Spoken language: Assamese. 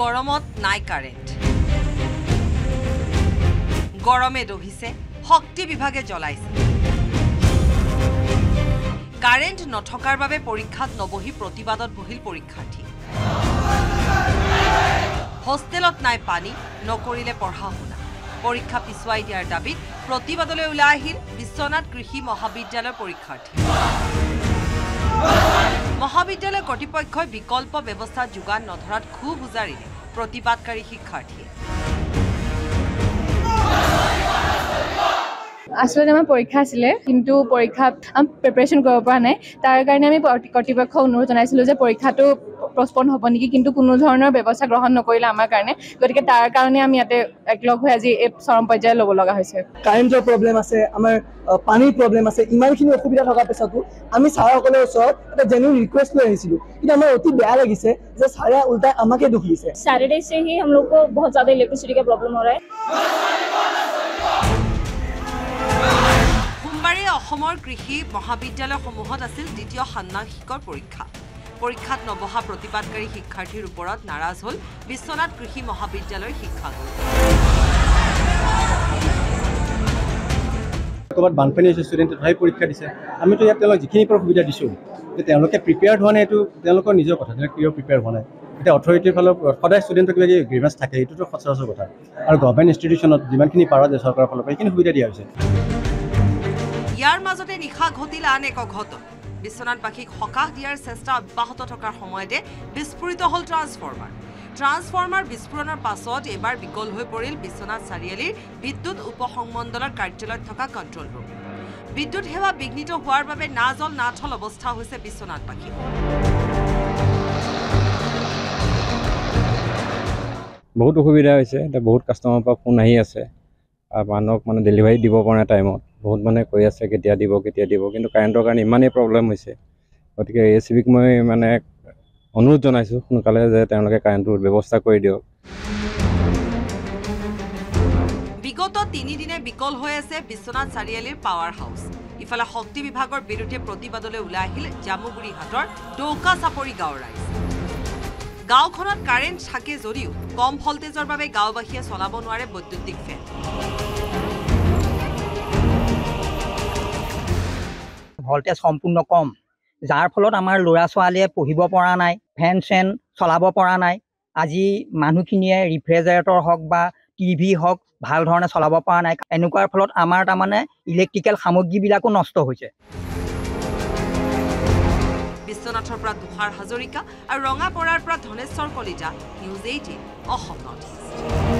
গৰমত নাই কাৰেণ্ট। গৰমে দহিছে শক্তি বিভাগে জ্বলাইছে। কাৰেণ্ট নথকাৰ বাবে পৰীক্ষাত নবহি প্ৰতিবাদত বহিল পৰীক্ষাৰ্থী। হোষ্টেলত নাই পানী নকৰিলে পঢ়া শুনা। পৰীক্ষা পিছুৱাই দিয়াৰ দাবীত প্ৰতিবাদলৈ ওলাই আহিল বিশ্বনাথ কৃষি মহাবিদ্যালয়ৰ পৰীক্ষাৰ্থী। মহাবিদ্যালয় কৰ্তৃপক্ষই বিকল্প ব্যৱস্থা যোগান নধৰাত ক্ষোভ উজাৰিলে। প্ৰতিবাদকাৰী শিক্ষাৰ্থীয়ে আচলতে আমাৰ পৰীক্ষা আছিলে কিন্তু পৰীক্ষাত প্ৰিপেৰেশ্যন কৰিব পৰা নাই তাৰ কাৰণে আমি কৰ্তৃ- কৰ্তৃপক্ষক অনুৰোধ জনাইছিলোঁ যে পৰীক্ষাটো প্ৰস্পন হ'ব নেকি কিন্তু কোনো ধৰণৰ ব্যৱস্থা গ্ৰহণ নকৰিলে আমাৰ কাৰণে গতিকে তাৰ কাৰণে আমি ইয়াতে একলগ হৈ আজি এই চৰম পৰ্যায়ে ল'ব লগা হৈছে কাৰেণ্টৰ প্ৰব্লেম আছে আমাৰ আহ, পানীৰ প্ৰব্লেম আছে ইমানখিনি অসুবিধা থকাৰ পিছতো আমি ছাৰসকলৰ ওচৰত এটা জেনুইন ৰিকুৱেষ্ট লৈ আহিছিলোঁ কিন্তু আমাৰ অতি বেয়া লাগিছে যে ছাৰে উল্টাই আমাকে দুখ দিছে सैटरडे से ही हम लोग को बहुत ज़्यादा इलेक्ट्रिसिटी का प्रॉब्लम हो रहा है অসমৰ কৃষি মহাবিদ্যালয়সমূহত আছিল দ্বিতীয় ষান্মাসিকৰ পৰীক্ষা। পৰীক্ষাত নবহা প্ৰতিবাদকাৰী শিক্ষাৰ্থীৰ ওপৰত নাৰাজ হ'ল বিশ্বনাথ কৃষি মহাবিদ্যালয়ৰ শিক্ষাগুৰু। ক'ৰবাত বানপানী হৈছে ষ্টুডেণ্টে তথাপি পৰীক্ষা দিছে। আমিতো ইয়াত তেওঁলোকক যিখিনি পৰা সুবিধা দিছোঁ যে তেওঁলোকে প্ৰিপেয়াৰ্ড হোৱা নাই এইটো তেওঁলোকৰ নিজৰ কথা তেওঁলোকে কিয় প্ৰিপেয়াৰ হোৱা নাই। এতিয়া অথৰিটিৰ ফালৰ সদায় ষ্টুডেণ্টৰ কিবা কিবি গ্ৰিভেঞ্চ থাকে এইটোতো সচৰাচৰ কথা। আৰু গভৰ্ণমেণ্ট ইনষ্টিটিউশ্যনত যিমানখিনি পাৰা যায় চৰকাৰৰ ফালৰ পৰা সেইখিনি সুবিধা দিয়া হৈছে। ইয়াৰ মাজতে নিশা ঘটিল আন এক অঘটন। বিশ্বনাথবাসীক সকাহ দিয়াৰ চেষ্টা অব্যাহত থকাৰ সময়তে বিস্ফোৰিত হ'ল ট্ৰান্সফৰ্মাৰ। ট্ৰান্সফৰ্মাৰ বিস্ফোৰণৰ পাছত এইবাৰ বিকল হৈ পৰিল বিশ্বনাথ চাৰিআলিৰ বিদ্যুৎ উপসংমণ্ডলৰ কাৰ্যালয়ত থকা কণ্ট্ৰল ৰুম। বিদ্যুৎ সেৱা বিঘ্নিত হোৱাৰ বাবে নাজল নাথল অৱস্থা হৈছে বিশ্বনাথবাসী বহুত অসুবিধা হৈছে এতিয়া বহুত কাষ্টমাৰৰ পৰা ফোন আহি আছে। মানুহক মানে ডেলিভাৰী দিব পৰা নাই টাইমত বহুত মানুহে কৈ আছে কেতিয়া দিব কেতিয়া দিব কিন্তু কাৰেণ্টৰ কাৰণে ইমানেই প্ৰব্লেম হৈছে। গতিকে এ চি বিক মই মানে অনুৰোধ জনাইছোঁ সোনকালে যে তেওঁলোকে কাৰেণ্টটোৰ ব্যৱস্থা কৰি দিয়ক। বিগত তিনিদিনে বিকল হৈ আছে বিশ্বনাথ চাৰিআলিৰ পাৱাৰ হাউচ ইফালে শক্তি বিভাগৰ বিৰুদ্ধে প্ৰতিবাদলৈ ওলাই আহিল জামুগুৰিহাটৰ ডৌকা চাপৰি গাঁৱৰ ৰাইজ। গাঁওখনত কাৰেণ্ট থাকে যদিও কম ভল্টেজৰ বাবে গাঁওবাসীয়ে চলাব নোৱাৰে বৈদ্যুতিক ফেন। ভল্টেজ সম্পূৰ্ণ কম যাৰ ফলত আমাৰ ল'ৰা ছোৱালীয়ে পঢ়িব পৰা নাই ফেন চেন চলাব পৰা নাই আজি মানুহখিনিয়ে ৰিফ্ৰিজাৰেটৰ হওক বা টিভি হওক ভাল ধৰণে চলাব পৰা নাই এনেকুৱাৰ ফলত আমাৰ তাৰমানে ইলেক্ট্ৰিকেল সামগ্ৰীবিলাকো নষ্ট হৈছে। বিশ্বনাথৰ পৰা তুষাৰ হাজৰিকা আৰু ৰঙাপৰাৰ পৰা Dhaneswar Kalita news eighteen Assam north east